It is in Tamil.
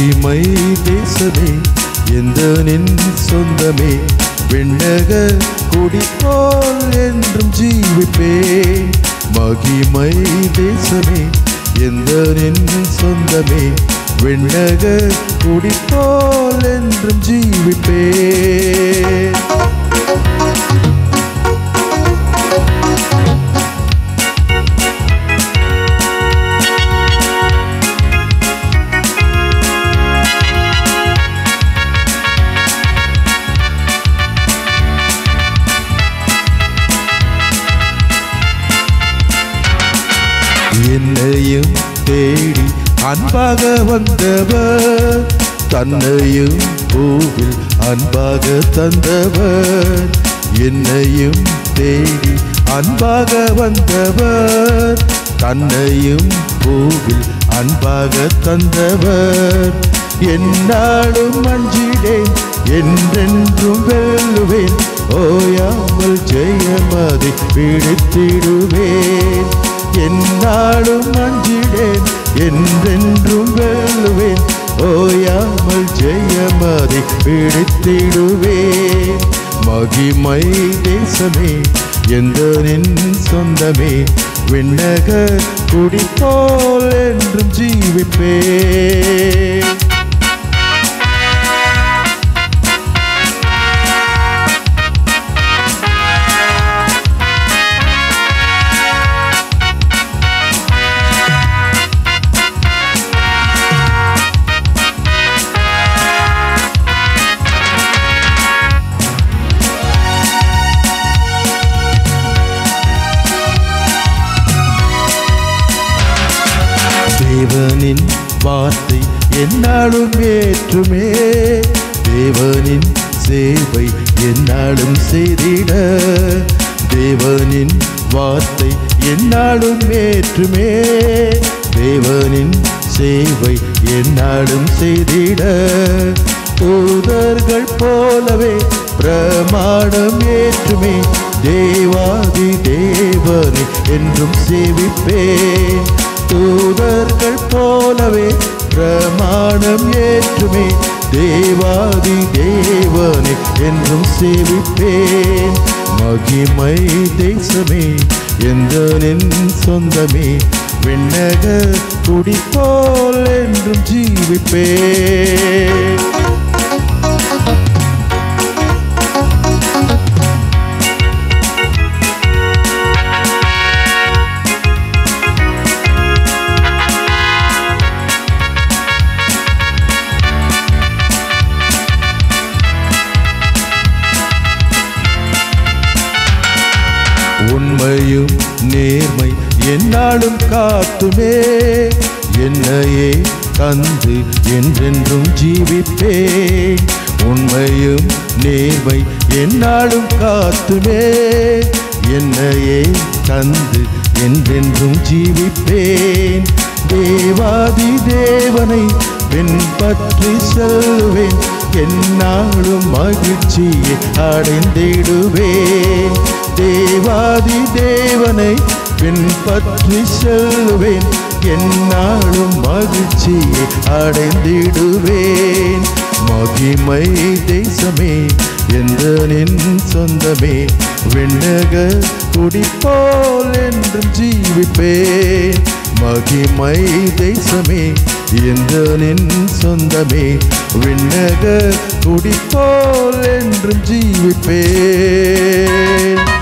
மகிமை தேசமே எந்த நின் சொந்தமே விண்ணக கொடி போல் என்றும் ஜீவிப்பே மகிமை தேசமே எந்த நின் சொந்தமே விண்ணக கொடி போல் என்றும் ஜீவிப்பே என்னையும் தேடி அன்பாக வந்தவர். தன்னையும் பூவில் அன்பாக தந்தவர். என்னையும் தேடி அன்பாக வந்தவர். தன்னையும் பூவில் அன்பாக தந்தவர். என்னாலும் அஞ்சிடேன் என்றென்றும் வெல்லுவேன். ஓயாமல் ஜெயமதி பிடித்திடுவேன் என்னாலும் அஞ்சிடேன் என்றென்றும் வெல்லுவேன் ஓயாமல் ஜெயமதி பிடித்திடுவேன். மகிமை தேசமே எந்த நின் சொந்தமே. விண்ணக குடி போல் என்றும் ஜீவிப்பேன். தேவனின் வார்த்தை என்னாலும் ஏற்றுமே. தேவனின் சேவை என்னாலும் செய்திட. தேவனின் வார்த்தை என்னாலும் ஏற்றுமே. தேவனின் சேவை என்னாலும் செய்திட. தூதர்கள் போலவே பிரமாணம் ஏற்றுமே. தேவாதி தேவனை என்றும் சேவிப்பேன் தூதர்கள் போலவே பிரமாணம் ஏற்றுமே. தேவாதி தேவனை என்றும் சேவிப்பேன். மகிமை தேசமே எந்த சொந்தமே. விண்ணக குடிப்போல் என்றும் ஜீவிப்பேன். உண்மையும் நேர்மை என்னாலும் காத்துமே. என்னையே தந்து என்றென்றும் ஜீவிப்பே உண்மையும் நேர்மை என்னாலும் காத்துமே. என்னையே தந்து என்றென்றும் ஜீவிப்பேன். தேவாதி தேவனை பின்பற்றி செல்வேன். என்னாலும் மகிழ்ச்சியை அடைந்திடுவேன். என் பத்னி செல்வேன். என்னாலும் மகிழ்ச்சியை அடைந்திடுவேன். மகிமை தேசமே எந்த நின் சொந்தமே. விண்ணக குடிப்போல் என்றும் ஜீவிப்பேன். மகிமை தேசமே எந்த நின் சொந்தமே. விண்ணக குடிப்போல் என்றும் ஜீவிப்பேன்.